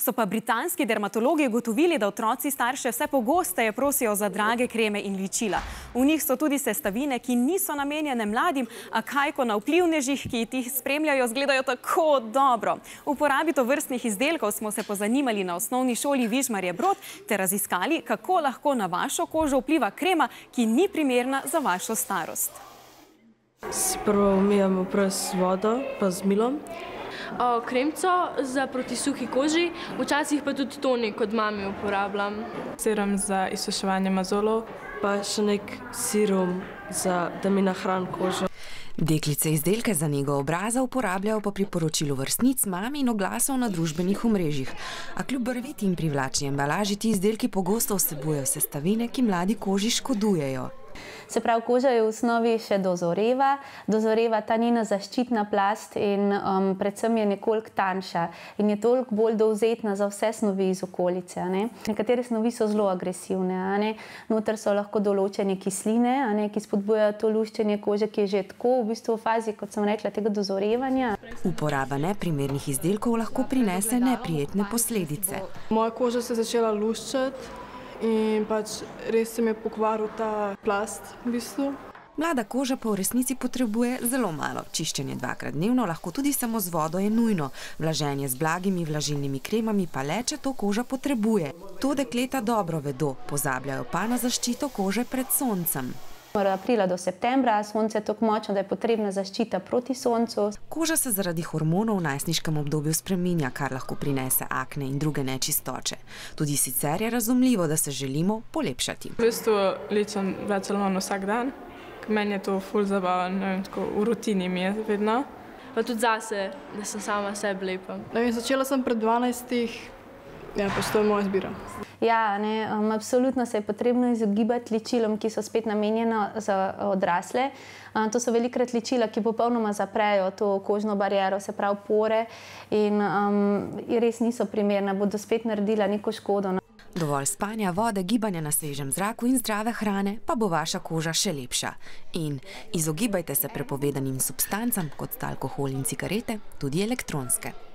So pa britanski dermatologi ugotovili, da otroci starše vse pogosteje prosijo za drage kreme in ličila. V njih so tudi sestavine, ki niso namenjene mladim, a kaj ko na vplivnežih, ki jih spremljajo, zgledajo tako dobro. Uporabi to vrstnih izdelkov smo se pozanimali na osnovni šoli Vižmarje Brod ter raziskali, kako lahko na vašo kožo vpliva krema, ki ni primerna za vašo starost. Sprvo umijemo pres vodo pa z milom. O, kremco za proti suhi koži, včasih pa tudi tonik, kot mami uporabljam. Serum za izsuševanje mazolov. Pa še nek sirum, za, da mi nahran kožo. Deklice izdelke za njego obraza uporabljajo po priporočilu vrstnic, mami in oglasov na družbenih omrežjih. A kljub barviti in privlačni embalaži ti izdelki pogosto vsebujejo sestavine, ki mladi koži škodujejo. Se pravi, koža je v osnovi še dozoreva, dozoreva ta njena zaščitna plast in um, predvsem je nekoliko tanjša in je toliko bolj dovzetna za vse snovi iz okolice. Ne? Nekatere snovi so zelo agresivne, noter so lahko določene kisline, ki spodbujajo to luščenje kože, ki je že tako v bistvu v fazi, kot sem rekla, tega dozorevanja. Uporaba neprimernih izdelkov lahko prinese neprijetne posledice. Moja koža se je začela luščati. In pač res se mi je pokvaril ta plast, v bistvu. Mlada koža pa v resnici potrebuje zelo malo. Čiščenje dvakrat dnevno, lahko tudi samo z vodo, je nujno. Vlaženje z blagimi vlažilnimi kremami pa le, če to koža potrebuje. To dekleta dobro vedo, pozabljajo pa na zaščito kože pred soncem. Od aprila do septembra sonce je tako močno, da je potrebna zaščita proti soncu. Koža se zaradi hormonov v najstniškem obdobju spreminja, kar lahko prinese akne in druge nečistoče. Tudi sicer je razumljivo, da se želimo polepšati. V bistvu ličem več ali manj vsak dan. Meni je to ful zabaven, ne vem, tako v rutini mi je vedno. Pa tudi zase, da sem sama sebi lepa. Ne vem, začela sem pred 12. Ja, pač to je moja izbira. Ja, ne, um, absolutno se je potrebno izogibati ličilom, ki so spet namenjena za odrasle. Um, to so velikrat ličila, ki popolnoma zaprejo to kožno bariero, se pravi pore in um, res niso primerna, bodo spet naredila neko škodo. Dovolj spanja, vode, gibanja na svežem zraku in zdrave hrane, pa bo vaša koža še lepša. In izogibajte se prepovedanim substancam, kot sta alkohol in cigarete, tudi elektronske.